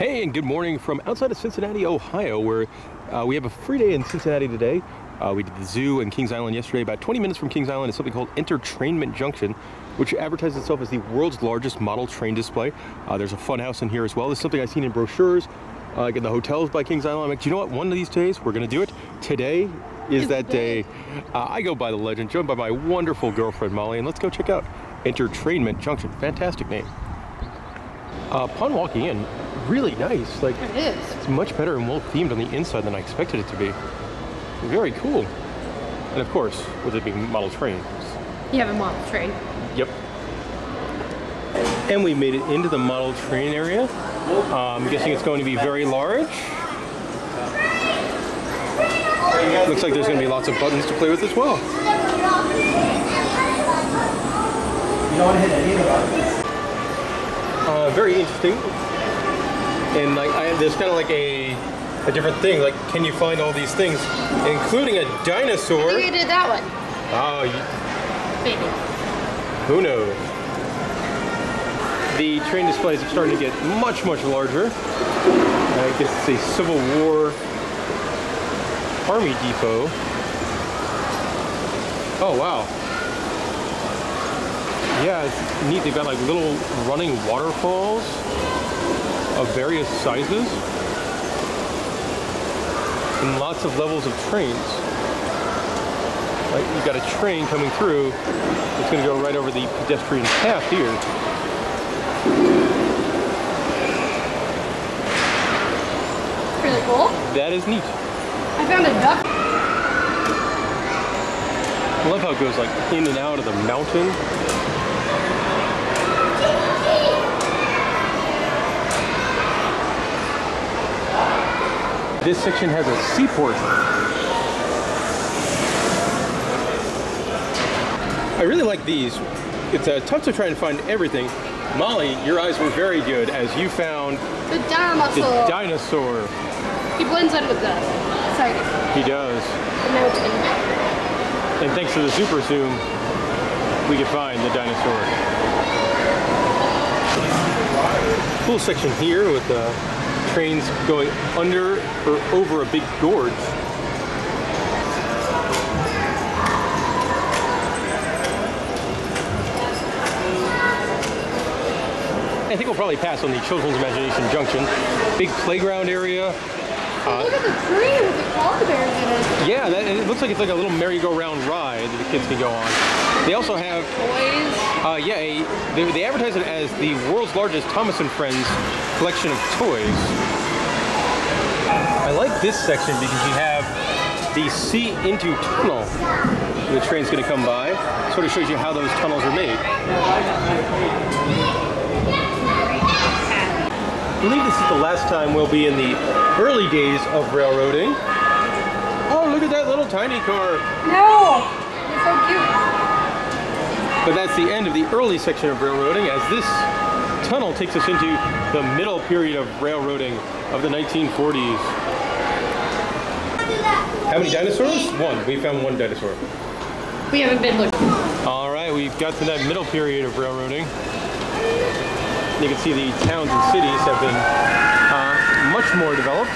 Hey, and good morning from outside of Cincinnati, Ohio, where uh, we have a free day in Cincinnati today. Uh, we did the zoo in Kings Island yesterday. About 20 minutes from Kings Island is something called Entertrainment Junction, which advertises itself as the world's largest model train display. Uh, there's a fun house in here as well. This is something I've seen in brochures, uh, like in the hotels by Kings Island. I'm like, do you know what? One of these days, we're going to do it. Today is that day. Uh, I go by the legend, joined by my wonderful girlfriend, Molly, and let's go check out Entertrainment Junction. Fantastic name. Uh, upon walking in, really nice. Like It is. it's much better and well themed on the inside than I expected it to be. Very cool. And of course, with it being model trains. You have a model train. Yep. And we made it into the model train area. Uh, I'm guessing it's going to be very large. Looks like there's going to be lots of buttons to play with as well. You don't want to hit any of the buttons. Uh, very interesting. And like, I, there's kind of like a, a different thing. Like, can you find all these things, including a dinosaur? think I did that one. Ah, oh, you, Maybe. Who knows? The train displays are starting to get much, much larger. I guess it's a Civil War Army depot. Oh, wow. Yeah, it's neat. They've got like little running waterfalls of various sizes and lots of levels of trains. Like you got a train coming through. It's going to go right over the pedestrian path here. Really cool. That is neat. I found a duck. I love how it goes like in and out of the mountain. This section has a seaport. I really like these. It's uh, tough to try and find everything. Molly, your eyes were very good as you found The dino the dinosaur. he blends in with the sighting. He does. And thanks to the super zoom, we could find the dinosaur. Cool section here with the trains going under or over a big gorge. I think we'll probably pass on the Children's Imagination Junction. Big playground area. Look at the tree with the koala bears in it. Yeah, that, it looks like it's like a little merry-go-round ride that the kids can go on. They also have Toys. Uh, yeah, a, they, they advertise it as the world's largest Thomas and Friends collection of toys. I like this section because you have the sea into tunnel. The train's going to come by. Sort of shows you how those tunnels are made. I believe this is the last time we'll be in the early days of railroading. Look at that little tiny car. No! It's so cute. But that's the end of the early section of railroading as this tunnel takes us into the middle period of railroading of the 1940s. How many dinosaurs? One. We found one dinosaur. We haven't been looking. All right, we've got to that middle period of railroading. You can see the towns and cities have been uh, much more developed,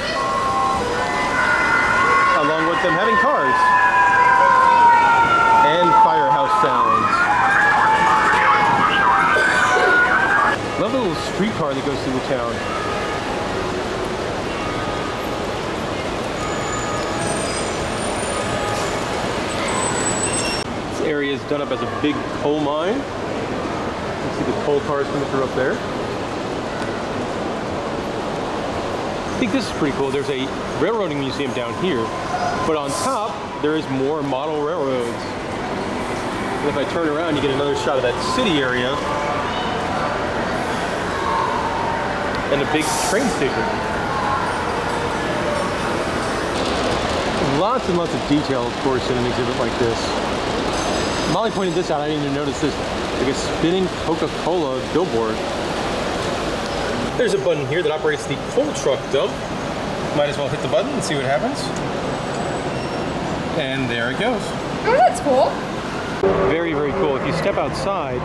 them having cars and firehouse sounds. Love the little streetcar that goes through the town. This area is done up as a big coal mine. You can see the coal cars coming through up there. I think this is pretty cool. There's a railroading museum down here, but on top there is more model railroads. And if I turn around, you get another shot of that city area and a big train station. Lots and lots of detail, of course, in an exhibit like this. Molly pointed this out. I didn't even notice this. Like a spinning Coca-Cola billboard. There's a button here that operates the coal truck dump. Might as well hit the button and see what happens. And there it goes. Oh, that's cool. Very, very cool. If you step outside,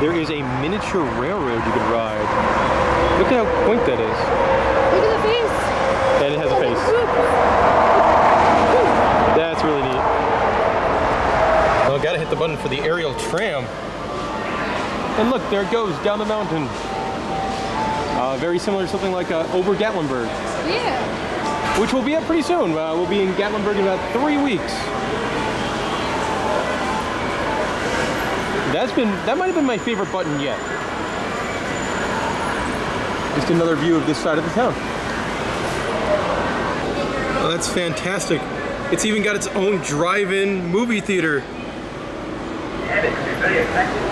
there is a miniature railroad you can ride. Look at how quaint that is. Look at the face. And it has a face. That's really neat. Well, gotta hit the button for the aerial tram. And look, there it goes down the mountain. Uh, very similar to something like uh, over Gatlinburg, Yeah. which we'll be up pretty soon. Uh, we'll be in Gatlinburg in about three weeks. That's been, that might have been my favorite button yet. Just another view of this side of the town. Oh, that's fantastic. It's even got its own drive-in movie theater.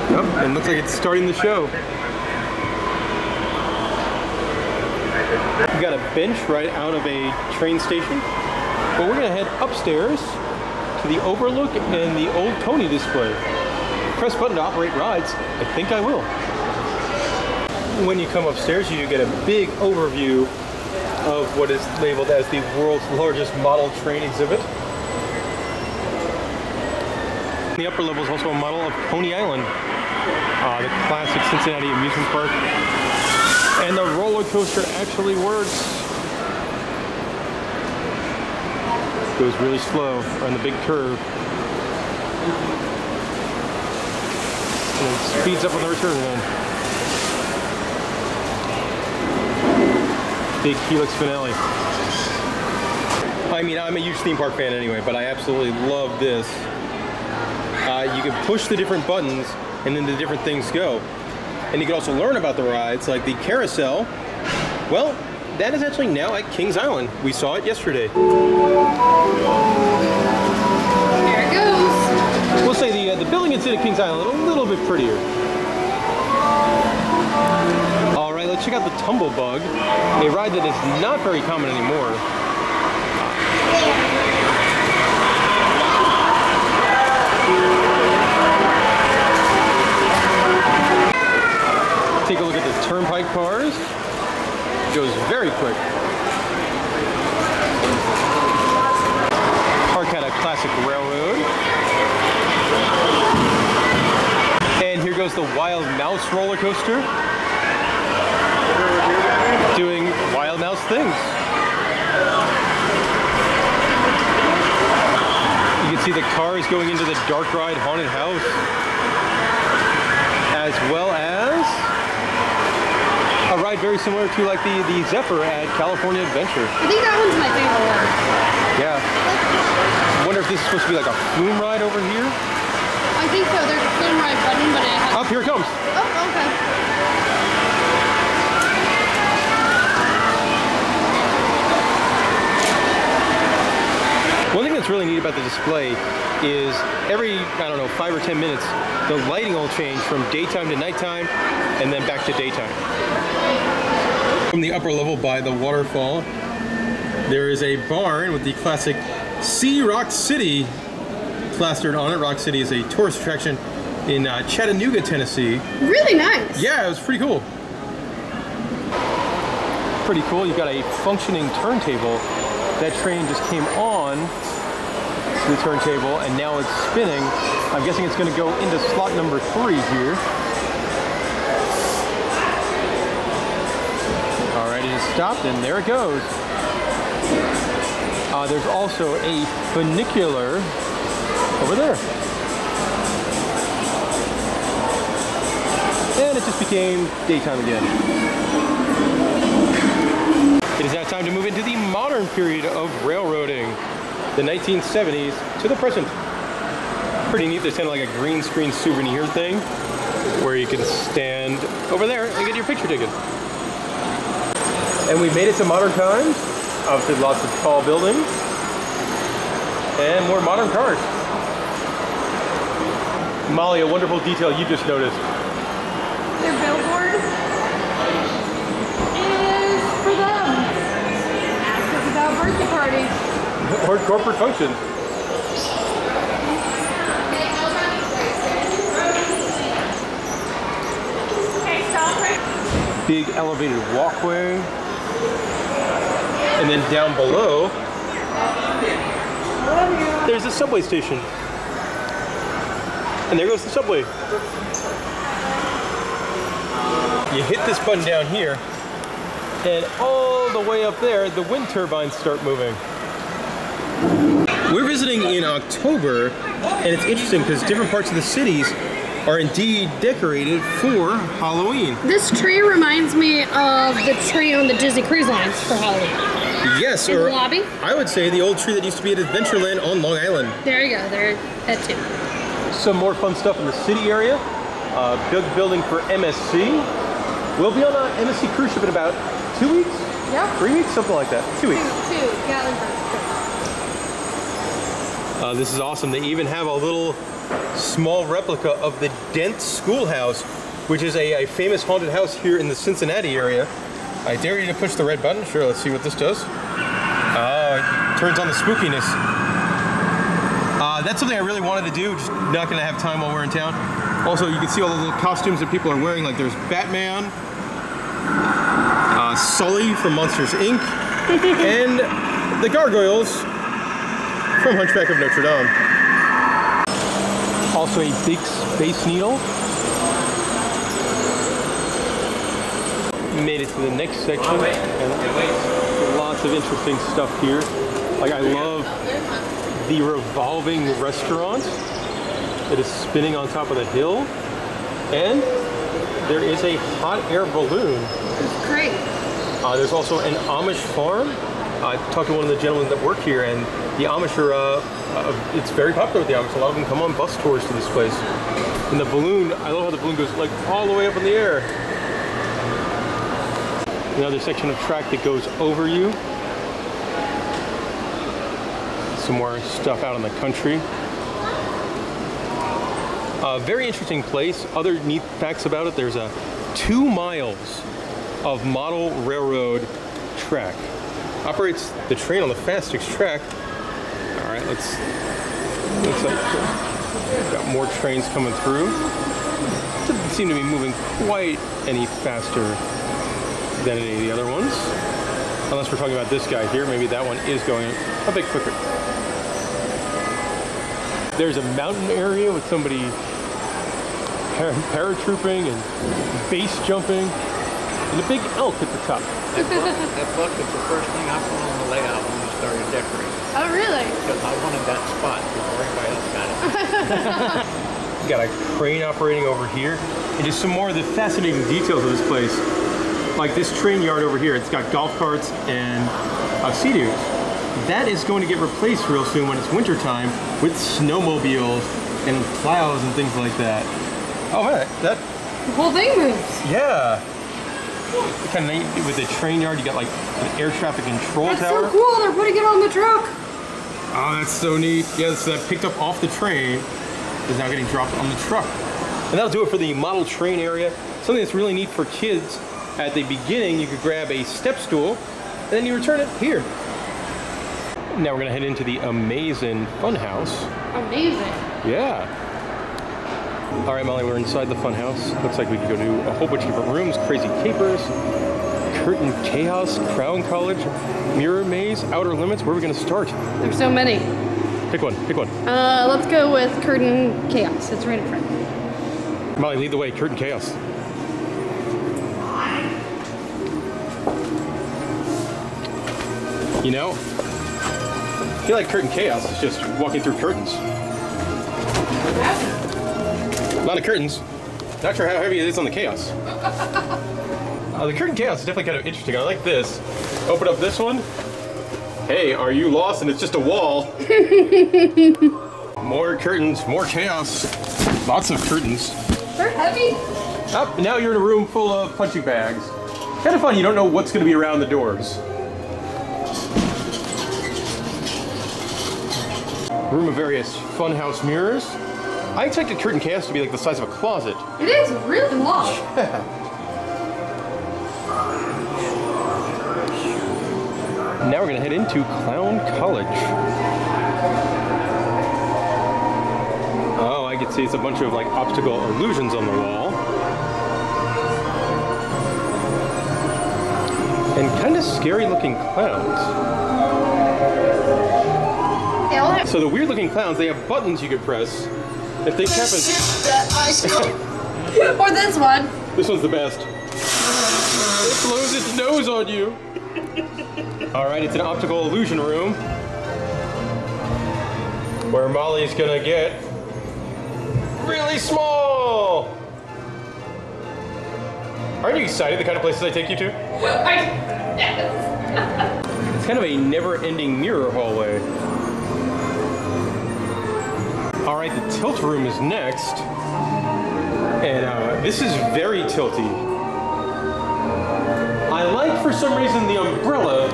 Yep, and looks like it's starting the show. We got a bench right out of a train station. But we're gonna head upstairs to the overlook and the old Coney display. Press button to operate rides. I think I will. When you come upstairs, you get a big overview of what is labeled as the world's largest model train exhibit. The upper level is also a model of Coney Island, uh, the classic Cincinnati amusement park. And the roller coaster actually works. Goes really slow on the big curve. And then speeds up on the return run. Big Helix finale. I mean, I'm a huge theme park fan anyway, but I absolutely love this. Uh, you can push the different buttons and then the different things go. And you can also learn about the rides, like the carousel. Well, that is actually now at Kings Island. We saw it yesterday. There it goes. We'll say the, uh, the building inside of Kings Island a little bit prettier. All right, let's check out the Tumble Bug, a ride that is not very common anymore. Turnpike cars. Goes very quick. Park had a classic railroad. And here goes the Wild Mouse roller coaster. Doing Wild Mouse things. You can see the cars going into the Dark Ride Haunted House. As well as a ride very similar to like the, the Zephyr at California Adventure. I think that one's my favorite one. Yeah. I Wonder if this is supposed to be like a flume ride over here. I think so. There's a film ride button, but it has. Up here it comes. Oh, okay. That's really neat about the display is every, I don't know, five or 10 minutes, the lighting will change from daytime to nighttime and then back to daytime. From the upper level by the waterfall, there is a barn with the classic See Rock City plastered on it. Rock City is a tourist attraction in uh, Chattanooga, Tennessee. Really nice. Yeah, it was pretty cool. Pretty cool. You've got a functioning turntable. That train just came on the turntable and now it's spinning. I'm guessing it's going to go into slot number three here. All right, it has stopped and there it goes. Uh, there's also a funicular over there. And it just became daytime again. It is now time to move into the modern period of railroading, the 1970s to the present. Pretty neat, there's kind of like a green screen souvenir thing where you can stand over there and get your picture taken. And we made it to modern times. Obviously lots of tall buildings and more modern cars. Molly, a wonderful detail you just noticed. Their billboard is for them. It's about birthday parties. Or corporate function. Big elevated walkway. And then down below, there's a subway station. And there goes the subway. you hit this button down here, and all the way up there, the wind turbines start moving. We're visiting in October, and it's interesting because different parts of the cities are indeed decorated for Halloween. This tree reminds me of the tree on the Disney Cruise Lines for Halloween. Yes, In the or lobby? I would say the old tree that used to be at Adventureland on Long Island. There you go. There, that too. Some more fun stuff in the city area. Uh, big building for MSC. We'll be on a MSC cruise ship in about two weeks, Yeah. three weeks, something like that. Two weeks. Two, two, Gatlinburg. Uh, this is awesome. They even have a little small replica of the Dent Schoolhouse, which is a, a famous haunted house here in the Cincinnati area. I dare you to push the red button. Sure, let's see what this does. Ah, it turns on the spookiness. Uh, that's something I really wanted to do, just not going to have time while we're in town. Also, you can see all the little costumes that people are wearing, like there's Batman, uh, Sully from Monsters Inc., and the Gargoyles from Hunchback of Notre Dame. Also a big space needle. Made it to the next section. And lots of interesting stuff here. Like I love the revolving restaurant that is spinning on top of the hill. And there is a hot air balloon It's great. uh, there's also an Amish farm. I talked to one of the gentlemen that work here, and the Amish are, uh, uh, it's very popular with the Amish. A lot of them come on bus tours to this place. And the balloon, I love how the balloon goes like all the way up in the air. Another section of track that goes over you. Some more stuff out in the country. A very interesting place. Other neat facts about it, there's a two miles of model railroad track. Operates the train on the Fastix track. All right, let's. Looks like got more trains coming through. Doesn't seem to be moving quite any faster than any of the other ones. Unless we're talking about this guy here, maybe that one is going a bit quicker. There's a mountain area with somebody par- paratrooping and base jumping, and a big elk at the top. That buck, that book is the first thing I put on the layout when we started decorating. Oh, really? Because I wanted that spot before anybody else got it. Got a crane operating over here, and just some more of the fascinating details of this place. Like this train yard over here, it's got golf carts and uh, sea-doos. That is going to get replaced real soon when it's wintertime with snowmobiles and plows and things like that. Oh, man, that, The whole thing moves. yeah. Kind of neat with the train yard, you got like an air traffic control That's tower. so cool. They're putting it on the truck. Oh, that's so neat. Yeah, so that picked up off the train is now getting dropped on the truck. And that'll do it for the model train area. Something that's really neat for kids. At the beginning, you could grab a step stool, and then you return it here. Now we're gonna head into the amazing Funhouse. Amazing. Yeah. All right, Molly, we're inside the Funhouse. Looks like we could go to a whole bunch of different rooms. Crazy Capers, Curtain Chaos, Clown College, Mirror Maze, Outer Limits. Where are we gonna start? There's so many. Pick one, pick one. Uh, let's go with Curtain Chaos. It's right in front. Molly, lead the way. Curtain chaos. You know, I feel like curtain chaos is just walking through curtains. A lot of curtains. Not sure how heavy it is on the chaos. Uh, the curtain chaos is definitely kind of interesting. I like this. Open up this one. Hey, are you lost? And it's just a wall. more curtains, more chaos. Lots of curtains. They're heavy. Up, now you're in a room full of punching bags. Kind of fun, you don't know what's going to be around the doors. Room of various funhouse mirrors. I expected curtain chaos to be like the size of a closet. It is really long. Now we're going to head into Clown College. Oh, I can see it's a bunch of like optical illusions on the wall. And kind of scary looking clowns. They all have So the weird looking clowns, they have buttons you could press. If things happen, or this one. this one's the best. It blows its nose on you. All right, it's an optical illusion room where Molly's gonna get really small. Aren't you excited the kind of places I take you to? It's kind of a never-ending mirror hallway. All right, the tilt room is next. And uh, this is very tilty. I like, for some reason, the umbrella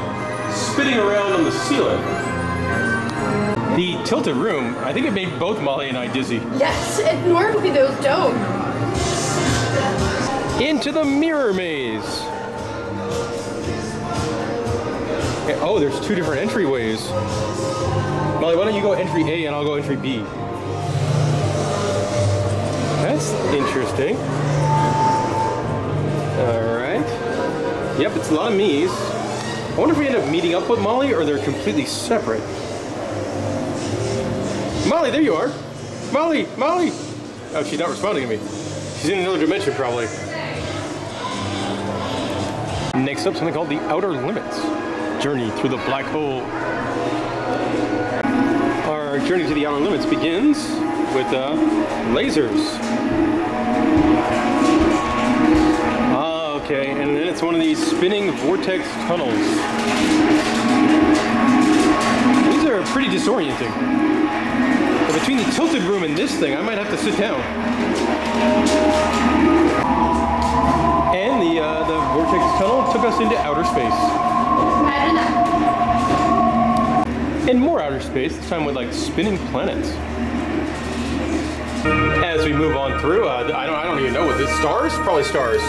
spinning around on the ceiling. The tilted room, I think it made both Molly and I dizzy. Yes, and normally those don't. Into the mirror maze. Oh, there's two different entryways. Molly, why don't you go entry A and I'll go entry B? That's interesting. All right. Yep, it's a lot of me's. I wonder if we end up meeting up with Molly or they're completely separate. Molly, there you are. Molly, Molly. Oh, she's not responding to me. She's in another dimension, probably. Next up, something called the Outer Limits. Journey through the black hole. Our journey to the Outer Limits begins with uh, lasers. Ah, okay, and then it's one of these spinning vortex tunnels. These are pretty disorienting. But between the tilted room and this thing, I might have to sit down. And the uh, the vortex tunnel took us into outer space. In more outer space, this time with like spinning planets. As we move on through, uh, I don't I don't even know what this stars, probably stars.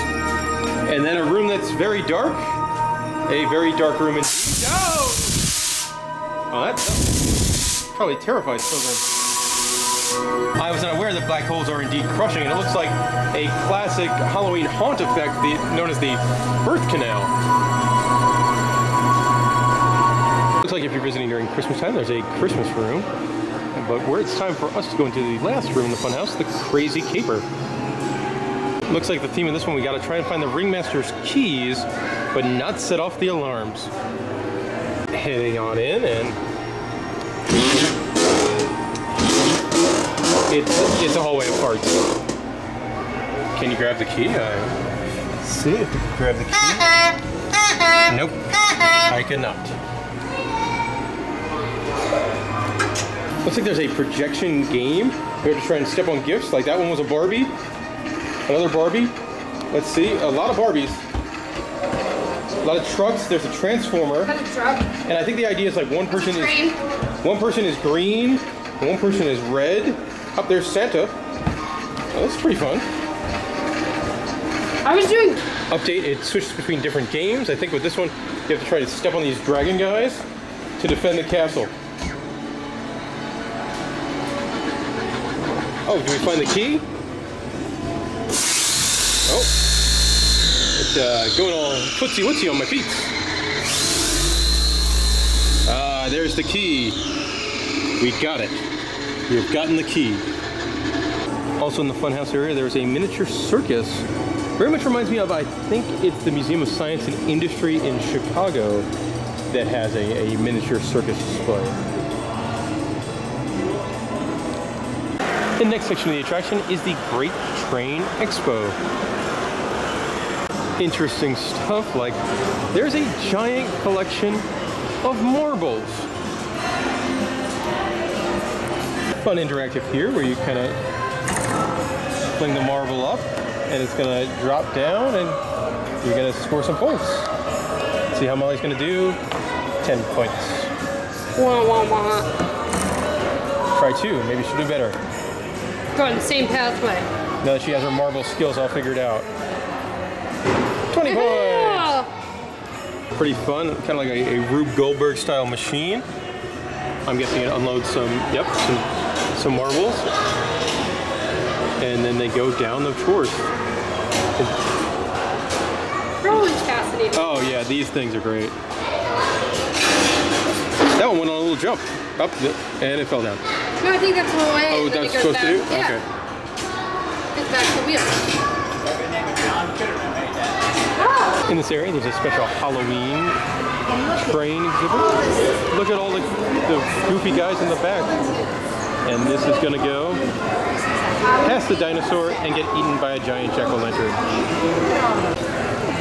And then a room that's very dark, a very dark room. In- no! Oh, that probably terrifies children. I was unaware that black holes are indeed crushing, and it looks like a classic Halloween haunt effect the, known as the birth canal. Looks like if you're visiting during Christmas time, there's a Christmas room. But where it's time for us to go into the last room in the funhouse, the Crazy Caper. Looks like the theme of this one, we gotta try and find the Ringmaster's keys, but not set off the alarms. Heading on in and it's it's a hallway of farts. Can you grab the key? I see if you can grab the key. Nope, I cannot. Looks like there's a projection game. We have to try and step on gifts. Like that one was a Barbie. Another Barbie. Let's see, a lot of Barbies. A lot of trucks. There's a transformer, Got a truck. and I think the idea is like one person is one person is green, one person is red. Up there's Santa. Oh, that's pretty fun. I was doing. Update, it switches between different games. I think with this one, you have to try to step on these dragon guys to defend the castle. Oh, do we find the key? Oh. It's uh, going all footsie wootsy on my feet. Ah, there's the key. We got it. We've gotten the key. Also in the funhouse area, there's a miniature circus. Very much reminds me of, I think it's the Museum of Science and Industry in Chicago that has a, a miniature circus display. The next section of the attraction is the Great Train Expo. Interesting stuff, like there's a giant collection of marbles. Fun interactive here where you kind of fling the marble up and it's gonna drop down and you're gonna score some points. See how Molly's gonna do? 10 points. Wah, wah, wah. Try two, maybe she'll do better. Going the same pathway. Now that she has her marble skills all figured out. 20 points! Pretty fun, kind of like a, a Rube Goldberg style machine. I'm guessing it unloads some, yep, some, some marbles. And then they go down the course. Always fascinating. Oh yeah, these things are great. That one went on a little jump up the, and it fell down. No, I think that's the way. Oh, that's it goes supposed to do? back. Okay. It's back to the wheel. Guy by the name of John Kitterman made that. Oh, In this area, there's a special Halloween train exhibit. Look at all the, the goofy guys in the back. And this is gonna go past the dinosaur and get eaten by a giant jack-o'-lantern.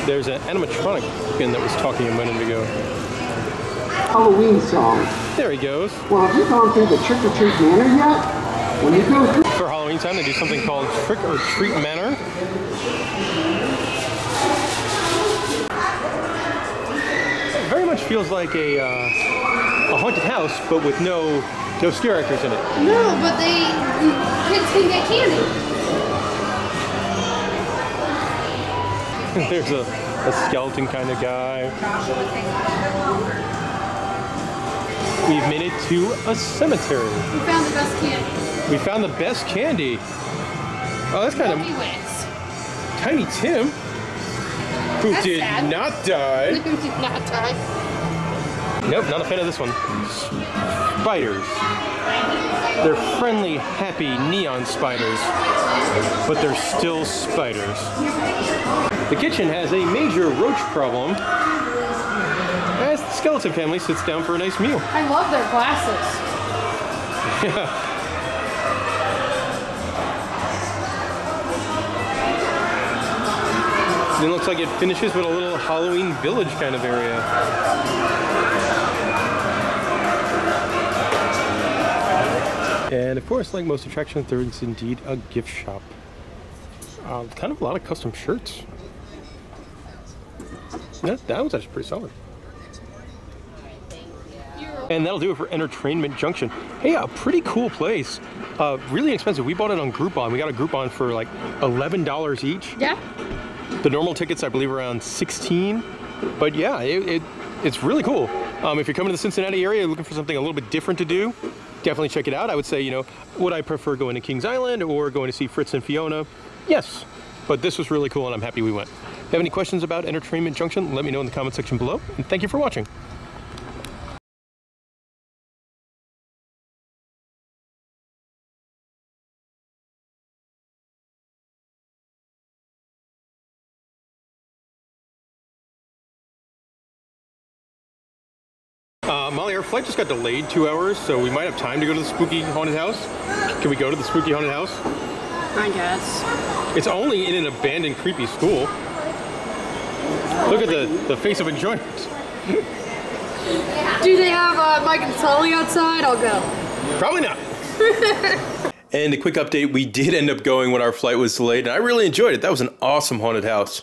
There's an animatronic pin that was talking a minute ago. Halloween song. There he goes. Well, have you gone through the trick or treat manor yet? When you go through For Halloween time, they do something called Trick or Treat Manor. It very much feels like a, uh, a haunted house, but with no no scare actors in it. No, but they kids can get candy. There's a, a skeleton kind of guy. We've made it to a cemetery. We found the best candy. We found the best candy. Oh, that's kind Milky of Ways. Tiny Tim, who That's did sad. not die. Who Did not die. Nope, not a fan of this one. Spiders. They're friendly, happy neon spiders, but they're still spiders. The kitchen has a major roach problem skeleton family sits down for a nice meal. I love their glasses. Then it looks like it finishes with a little Halloween village kind of area. And of course, like most attractions, there is indeed a gift shop. Uh, kind of a lot of custom shirts. That, that was actually pretty solid. And that'll do it for Entertrainment Junction. Hey, a pretty cool place. Uh, really expensive. We bought it on Groupon. We got a Groupon for like $11 each. Yeah. The normal tickets, I believe, around 16. But yeah, it, it, it's really cool. Um, if you're coming to the Cincinnati area, looking for something a little bit different to do, definitely check it out. I would say, you know, would I prefer going to Kings Island or going to see Fritz and Fiona? Yes, but this was really cool and I'm happy we went. If you have any questions about Entertrainment Junction, let me know in the comment section below. And thank you for watching. Flight just got delayed two hours, so we might have time to go to the spooky haunted house. Can we go to the spooky haunted house? I guess. It's only in an abandoned, creepy school. Look at the, the face of enjoyment. Do they have uh, Mike and Sully outside? I'll go. Probably not. and a quick update, we did end up going when our flight was delayed, and I really enjoyed it. That was an awesome haunted house.